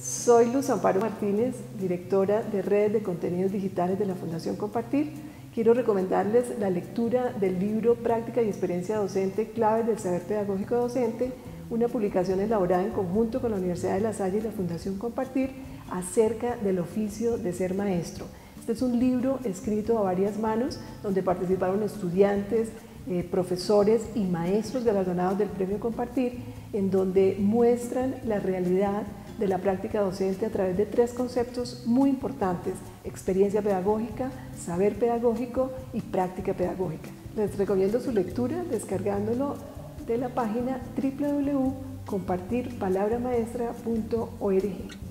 Soy Luz Amparo Martínez, directora de redes de contenidos digitales de la Fundación Compartir. Quiero recomendarles la lectura del libro Práctica y Experiencia Docente, Claves del Saber Pedagógico Docente, una publicación elaborada en conjunto con la Universidad de La Salle y la Fundación Compartir acerca del oficio de ser maestro. Este es un libro escrito a varias manos donde participaron estudiantes, eh, profesores y maestros galardonados del Premio Compartir, en donde muestran la realidad de la práctica docente a través de tres conceptos muy importantes, experiencia pedagógica, saber pedagógico y práctica pedagógica. Les recomiendo su lectura descargándolo de la página www.compartirpalabramaestra.org.